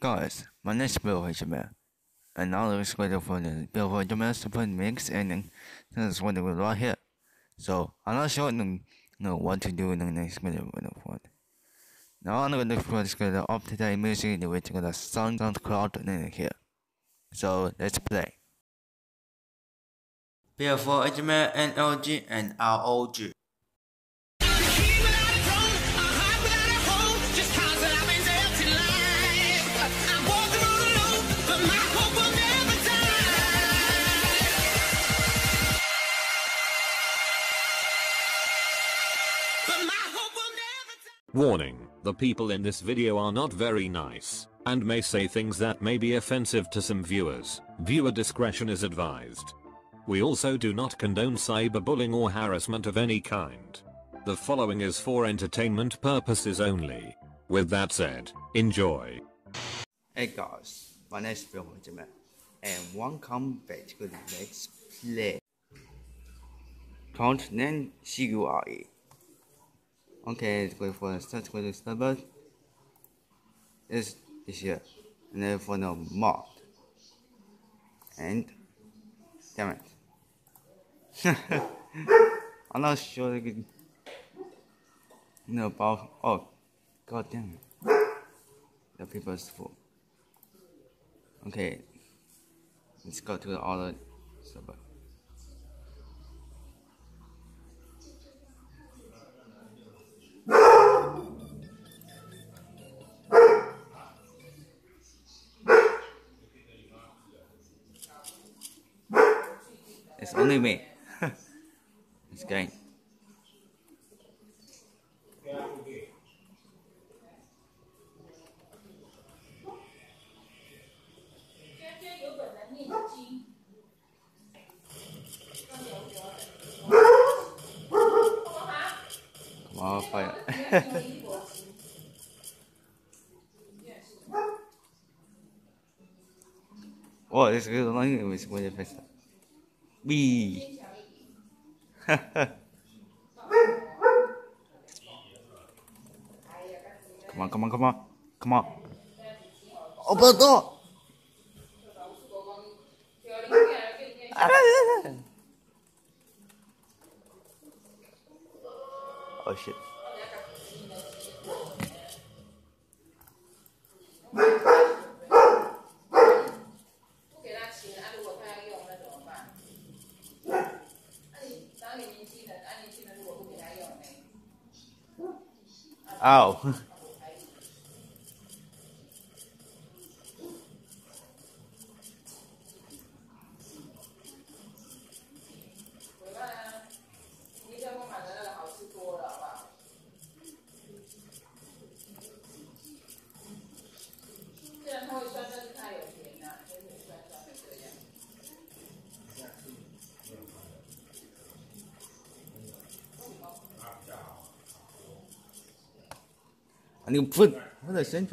Guys, my name is Bill HML, and now let's go for the Bill HML Super Mix, and this is what we right here. So, I'm not sure you know what to do in the next video. Now I'm going to put the up to date music with the SoundCloud in here. So, let's play. Bill for HML, NLG, and ROG. Warning, the people in this video are not very nice, and may say things that may be offensive to some viewers. Viewer discretion is advised. We also do not condone cyberbullying or harassment of any kind. The following is for entertainment purposes only. With that said, enjoy. Hey guys, my name is Bill HML, and welcome back to the next play. Codename CURE. Okay, let's go for start with the server. Is is here. And then for the mod. And damn it. I'm not sure they could know about oh god damn it. The paper is full. Okay. Let's go to the other server. It's only me. it's going. Wow, fire. oh, this is good. Long with face. B. come on, come on, come on, come on. Open the door. Oh shit. Oh. 那个，我在审。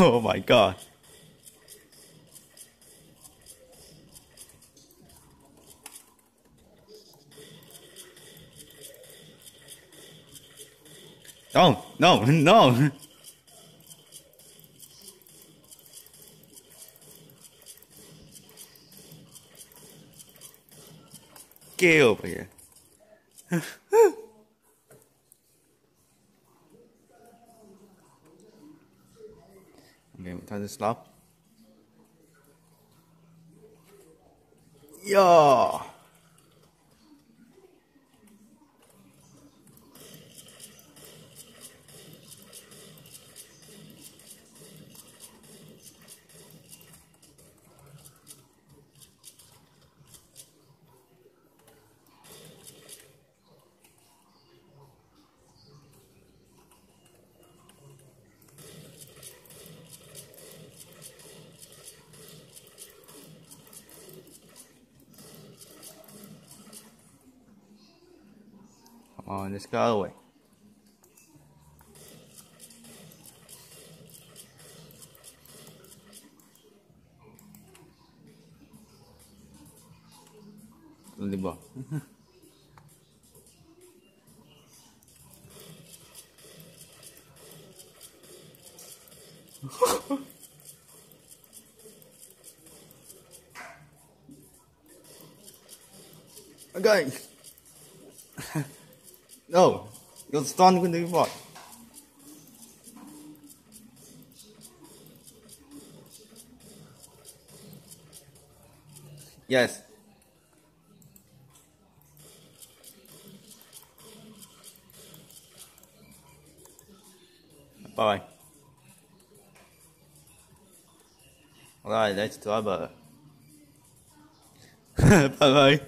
Oh my god. No, no, no. gay over here. okay, we'll turn this off. Yeah. On, let's go away. Di ba? okay. No, you're starting with the what? Yes. Bye. Alright, let's trouble. bye bye.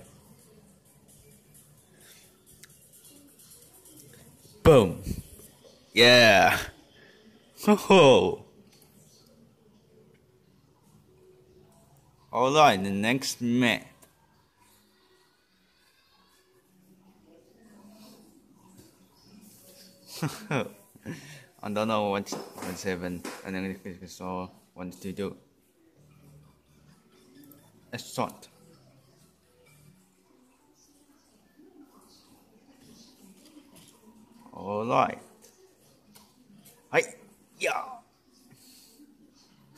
Boom. Yeah. Oh. Alright, the next map. I don't know what what's happened. I don't know what to do. A. Alright. Hi. Yeah.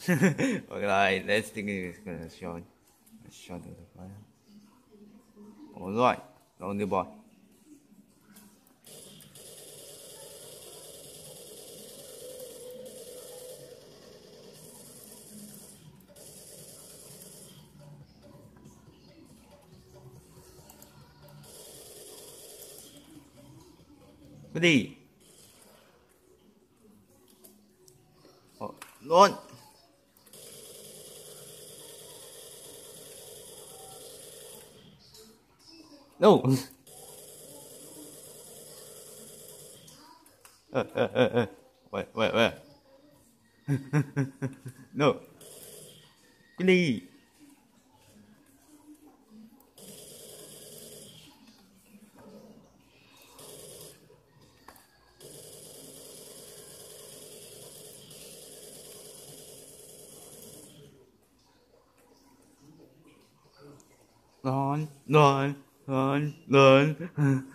Alright, let's think it's gonna shot. A shot of the fire. Alright, boy. cái đi luôn đâu? Ờ ờ ờ ờ. Vậy vậy vậy no cái đi Run, run, run,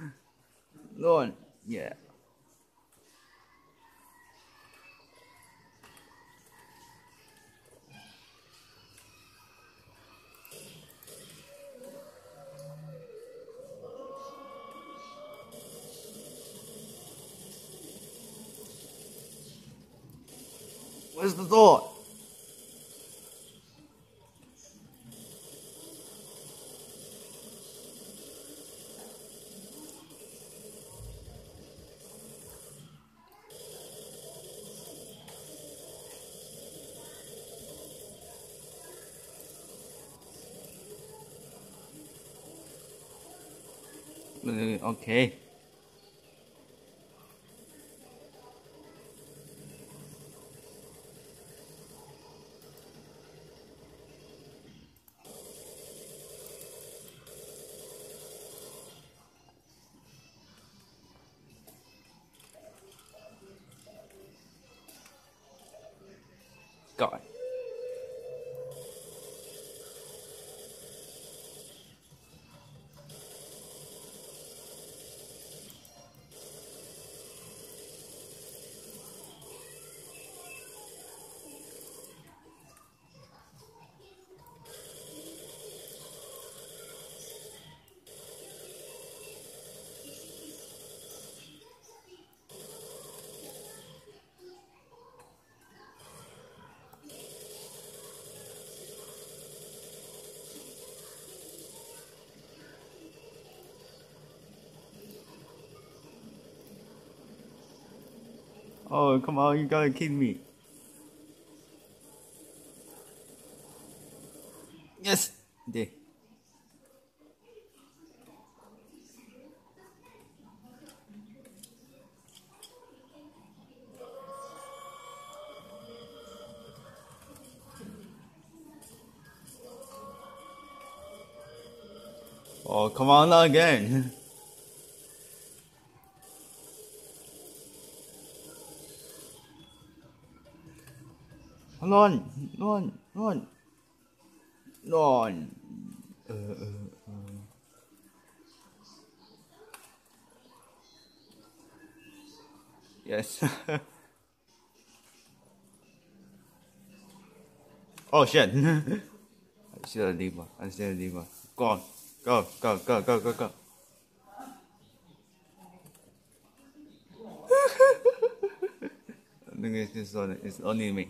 run. Yeah. Where's the door? Uh, okay. Oh, come on, you gotta kill me. Yes! There. Oh, come on again. นอนนอนนอนนอนเออเออเออ yes. Oh shit. I see the diva I see the diva go on. Go go go go go go. I think it's, only, it's only me.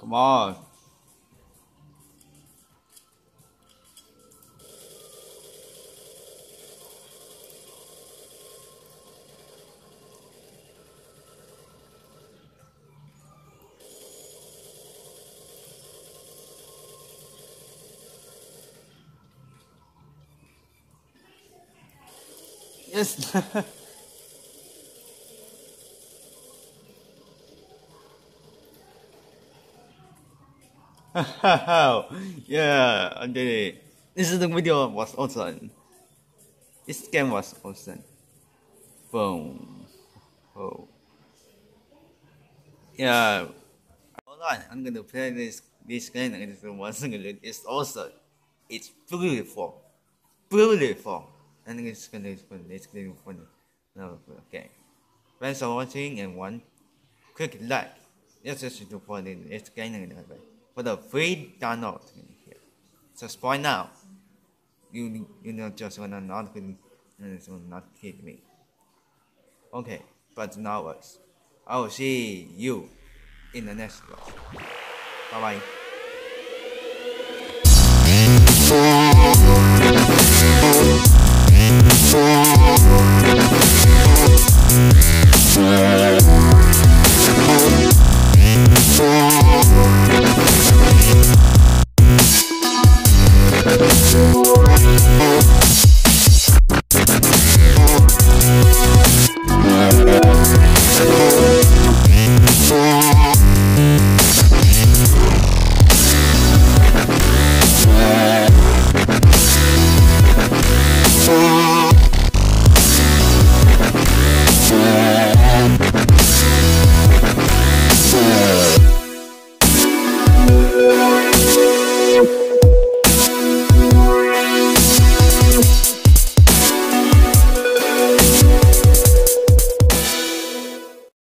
Come on. Yes. yeah, I did it. This is the video was awesome. This game was awesome. Boom. Oh. Yeah. Hold on, I'm gonna play this this game and this one single it's awesome. It's beautiful. Beautiful. And it's gonna it's gonna it's gonna funny. No, okay. Thanks for watching and one quick like. Yes, to for the it's game and for the free download here. Subscribe now. You you know just wanna not it will not hit me. Okay, but now I will see you in the next one. Bye bye.